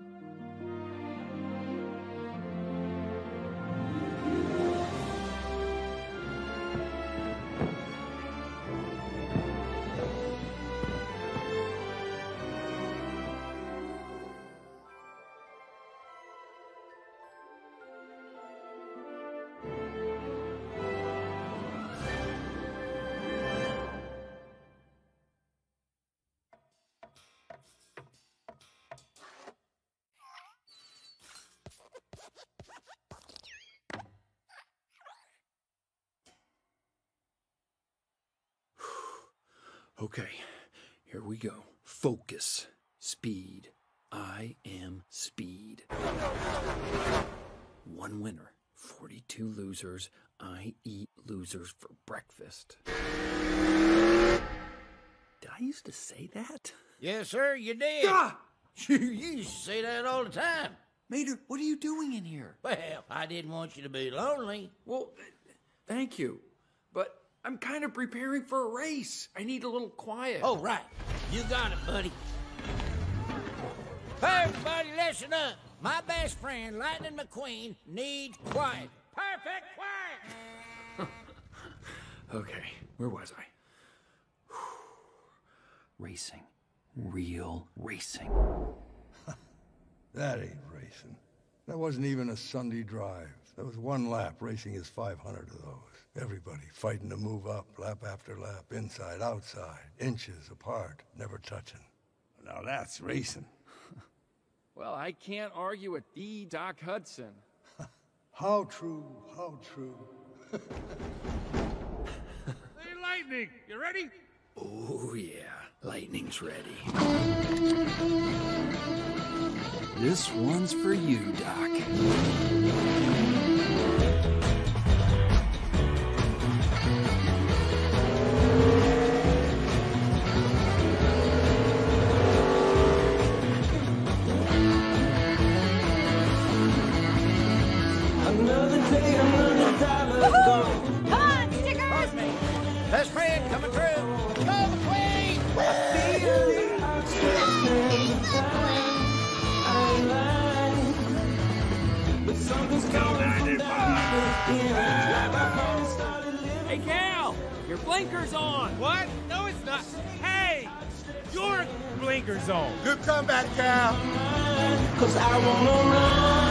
あ。Okay, here we go. Focus. Speed. I am speed. One winner, 42 losers. I eat losers for breakfast. Did I used to say that? Yes, sir, you did. Ah! You used to say that all the time. Mater, what are you doing in here? Well, I didn't want you to be lonely. Well, thank you. But I'm kind of preparing for a race. I need a little quiet. Oh, right. You got it, buddy. Hey, everybody, listen up. My best friend, Lightning McQueen, needs quiet. Perfect quiet. Okay, where was I? racing. Real racing. That ain't racing. That wasn't even a Sunday drive. That was one lap. Racing his 500 of those. Everybody fighting to move up, lap after lap, inside, outside, inches apart, never touching. Now that's racing. Well, I can't argue with the Doc Hudson. How true, how true. Hey, Lightning, you ready? Oh, yeah. Lightning's ready. This one's for you, Doc. Come on, stickers! Best friend coming through. Go, McQueen! Hey, Cal! Your blinker's on! What? No, it's not. Hey, your blinker's on. Good comeback, Cal. Cause I wanna run.